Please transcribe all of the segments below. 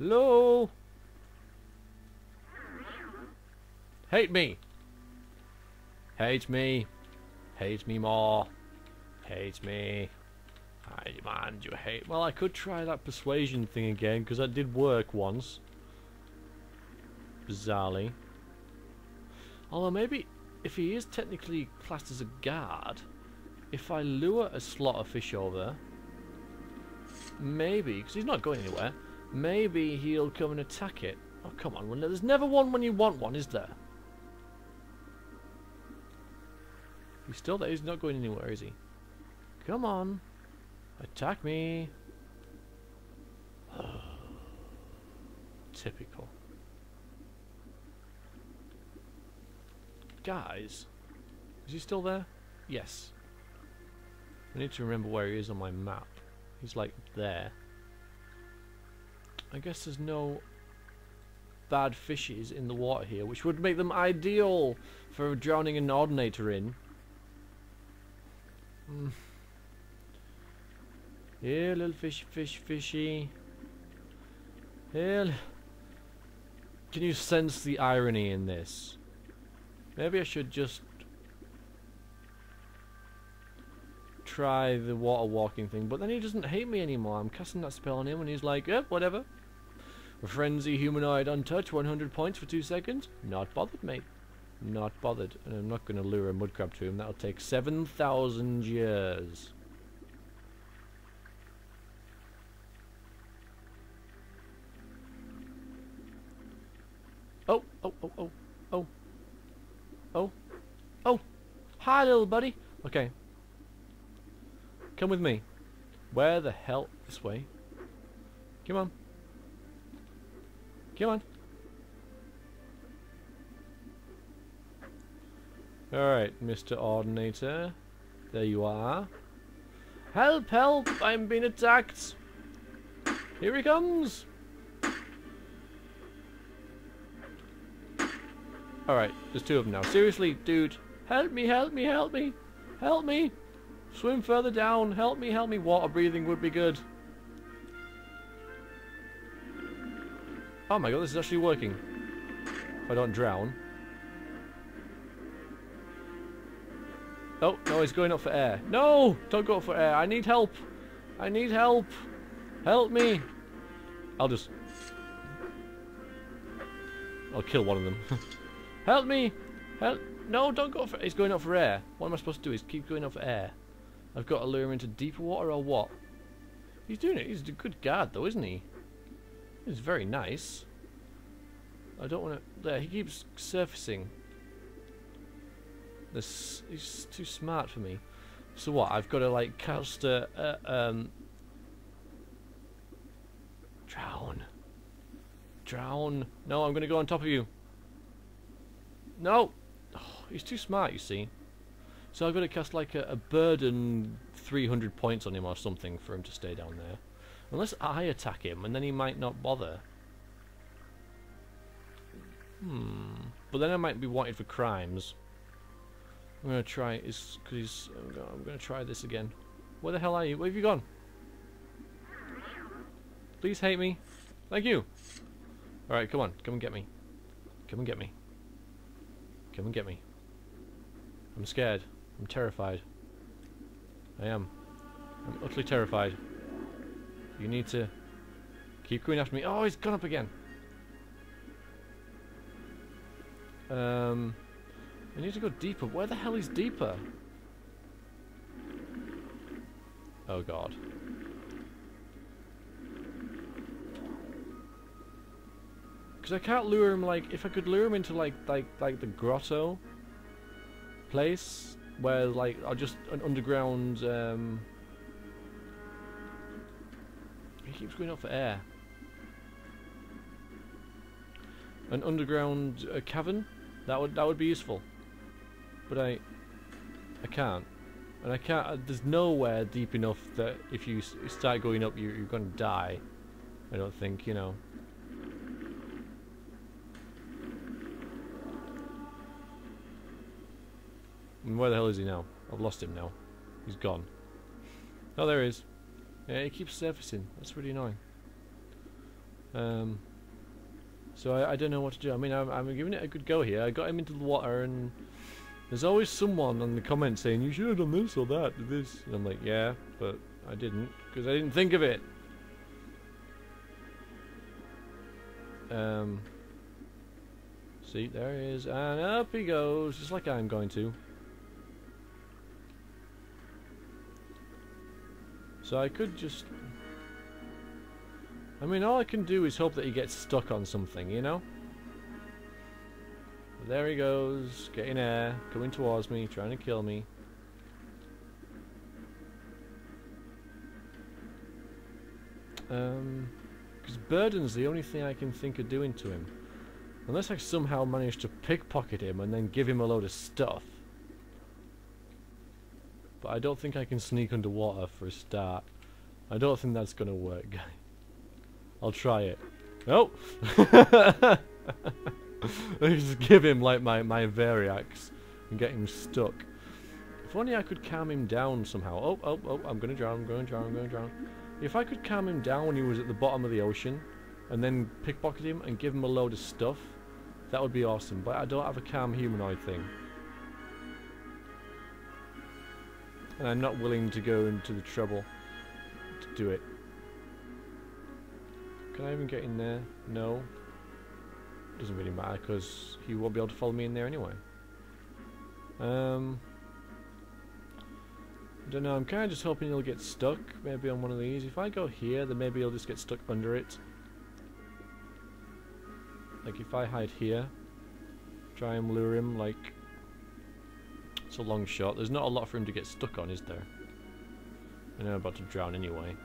Hello? Hate me. Hate me. Hate me more. Hate me. I demand you hate. Well, I could try that persuasion thing again because that did work once. Bizarrely. Although maybe if he is technically classed as a guard, if I lure a slaughter fish over, maybe because he's not going anywhere, maybe he'll come and attack it. Oh come on! There's never one when you want one, is there? He's still there. He's not going anywhere, is he? Come on. Attack me. Typical. Guys. Is he still there? Yes. I need to remember where he is on my map. He's like there. I guess there's no bad fishes in the water here, which would make them ideal for drowning an ordinator in. Mm. Here, little fish, fish, fishy. Here. Can you sense the irony in this? Maybe I should just try the water walking thing, but then he doesn't hate me anymore. I'm casting that spell on him and he's like, yep, whatever. Frenzy humanoid untouched, 100 points for 2 seconds. Not bothered, mate. Not bothered. And I'm not going to lure a mud crab to him. That'll take 7,000 years. Oh, oh, oh, oh, oh. Oh. Oh. Hi, little buddy. Okay. Come with me. Where the hell? This way. Come on. Come on. Alright, Mr. Ordinator. There you are. Help, help! I'm being attacked! Here he comes! Alright, there's two of them now. Seriously, dude. Help me, help me, help me. Help me. Swim further down. Help me, help me. Water breathing would be good. Oh my god, this is actually working. If I don't drown. Oh, no, he's going up for air. No! Don't go up for air. I need help. I need help. Help me. I'll just... I'll kill one of them. help me! Help! No, don't go for... He's going up for air. What am I supposed to do? Is keep going up for air. I've got to lure him into deeper water or what? He's doing it. He's a good guard though, isn't he? He's very nice. I don't want to... There, he keeps surfacing. This he's too smart for me. So what? I've got to like cast a, a um. Drown. Drown. No, I'm going to go on top of you. No. Oh, he's too smart, you see. So I've got to cast like a, a burden 300 points on him or something for him to stay down there. Unless I attack him, and then he might not bother. Hmm. But then I might be wanted for crimes. I'm gonna try is because he's. I'm gonna, I'm gonna try this again. Where the hell are you? Where have you gone? Please hate me. Thank you. All right, come on, come and get me. Come and get me. Come and get me. I'm scared. I'm terrified. I am. I'm utterly terrified. You need to keep going after me. Oh, he's gone up again. Um. I need to go deeper. Where the hell is deeper? Oh god. Because I can't lure him like if I could lure him into like like like the grotto place where like or just an underground um keeps going up for air. An underground uh, cavern? That would that would be useful. But I I can't. And I can't uh, there's nowhere deep enough that if you start going up you, you're gonna die I don't think you know. And where the hell is he now? I've lost him now. He's gone. Oh there he is yeah it keeps surfacing that's really annoying Um, so I, I don't know what to do. I mean, I'm, I'm giving it a good go here. I got him into the water, and there's always someone on the comments saying you should have done this or that, this. And I'm like, yeah, but I didn't because I didn't think of it. Um. See, there he is, and up he goes, just like I'm going to. So I could just... I mean, all I can do is hope that he gets stuck on something, you know? There he goes, getting air, coming towards me, trying to kill me. Um, because burden's the only thing I can think of doing to him. Unless I somehow manage to pickpocket him and then give him a load of stuff. But I don't think I can sneak underwater for a start. I don't think that's gonna work, guy. I'll try it. Oh! just give him like my, my Veriax and get him stuck. If only I could calm him down somehow. Oh, oh, oh, I'm gonna drown, I'm gonna drown, I'm gonna drown. If I could calm him down when he was at the bottom of the ocean, and then pickpocket him and give him a load of stuff, that would be awesome. But I don't have a calm humanoid thing. And I'm not willing to go into the trouble to do it. Can I even get in there? No. Doesn't really matter because he won't be able to follow me in there anyway. Um, I don't know, I'm kind of just hoping he'll get stuck maybe on one of these. If I go here, then maybe he'll just get stuck under it. Like if I hide here, try and lure him like it's a long shot. There's not a lot for him to get stuck on, is there? I know I'm about to drown anyway.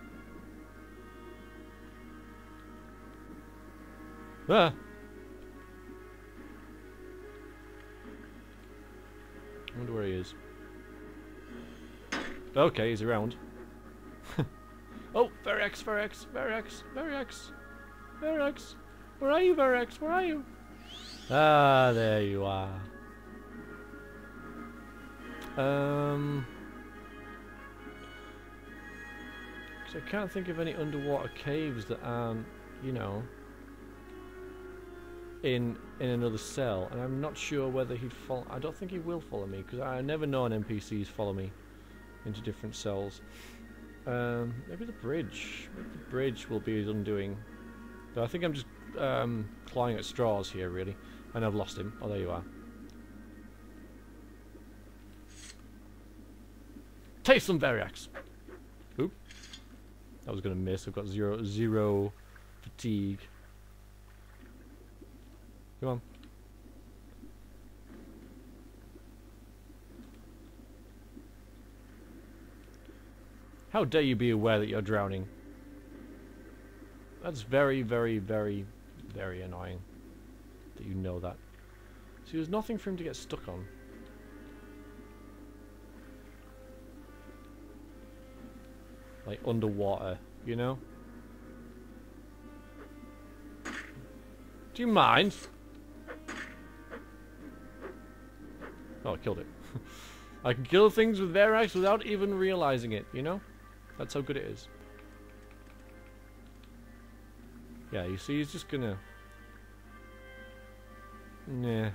Ah! I wonder where he is. Okay, he's around. oh, Veriax, Veriax, Veriax, Veriax, Veriax. Where are you, Veriax? Where are you? Ah, there you are. Um, cause I can't think of any underwater caves that aren't, you know, in in another cell, and I'm not sure whether he'd follow. I don't think he will follow me because I never know an NPCs follow me into different cells. Um, maybe the bridge. Maybe the bridge will be his undoing. But I think I'm just um, clawing at straws here, really. And I've lost him. Oh, there you are. Taste some Veriax. Oop. I was going to miss. I've got zero, zero fatigue. Come on. How dare you be aware that you're drowning? That's very, very, very, very annoying that you know that. See, there's nothing for him to get stuck on. Like underwater, you know? Do you mind? Oh, I killed it. I can kill things with Veriax without even realizing it, you know? That's how good it is. Yeah, you see, he's just gonna... Nah.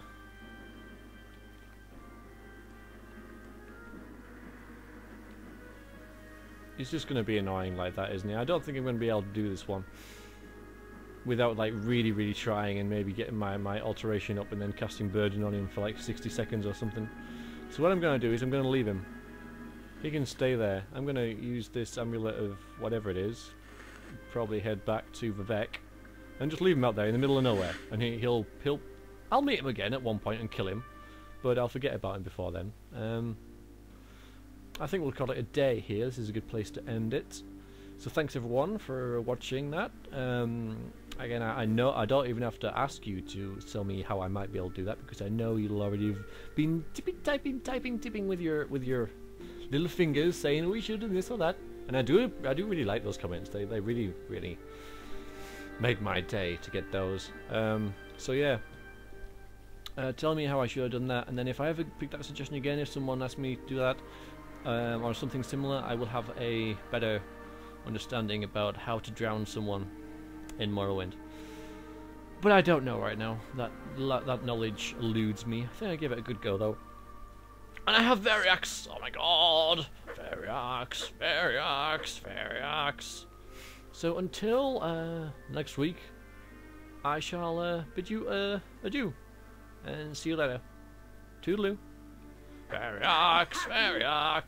He's just gonna be annoying like that, isn't he? I don't think I'm gonna be able to do this one without like really really trying and maybe getting my, my alteration up and then casting burden on him for like 60 seconds or something. So what I'm going to do is I'm going to leave him. He can stay there. I'm going to use this amulet of whatever it is. Probably head back to Vivec and just leave him out there in the middle of nowhere. And he, he'll he'll I'll meet him again at one point and kill him, but I'll forget about him before then. Um, I think we'll call it a day here. This is a good place to end it. So thanks everyone for watching that. Um, again, I, I, know I don't even have to ask you to tell me how I might be able to do that because I know you'll already have been tipping, typing, typing, tipping with your with your little fingers saying we should do this or that. And I do I do really like those comments. They they really really made my day to get those. Um, so yeah. Uh, tell me how I should have done that, and then if I ever pick that suggestion again, if someone asks me to do that um, or something similar, I will have a better understanding about how to drown someone in Morrowind. But I don't know right now. That that knowledge eludes me. I think I give it a good go though. And I have Veriax! Oh my god! Veriax, Veriax, Veriax. So until uh, next week, I shall uh, bid you uh, adieu. And see you later. Toodaloo. Veriax, Veriax.